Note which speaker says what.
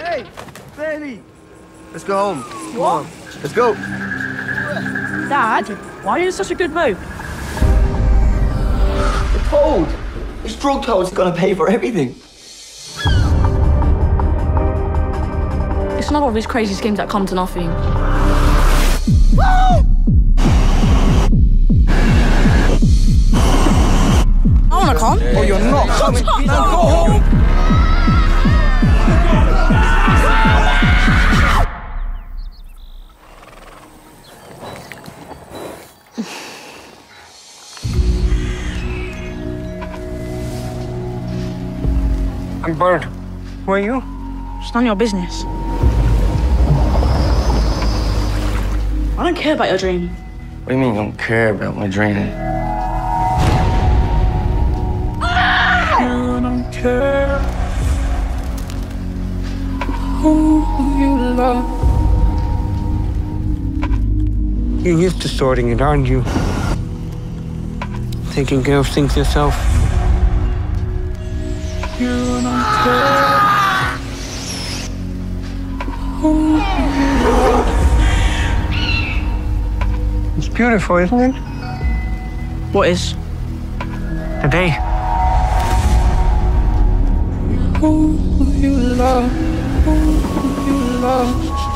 Speaker 1: Hey, Benny. Let's go home. Come on. Let's go.
Speaker 2: Dad, why are you in such a good mood?
Speaker 1: Told. This drug toad's gonna pay for everything.
Speaker 2: It's another of these crazy schemes that come to nothing. I wanna come.
Speaker 1: Oh, you're not coming.
Speaker 2: up,
Speaker 1: Now go home.
Speaker 3: I'm Bird. Who are you?
Speaker 2: It's none of your business. I don't care about your dream.
Speaker 1: What do you mean you don't care about my dream?
Speaker 3: You don't care who you love. You're used to sorting it, aren't you? Taking care of things yourself. You don't care who you. It's beautiful, isn't it?
Speaker 2: What is?
Speaker 3: The day. Who you love, who you love.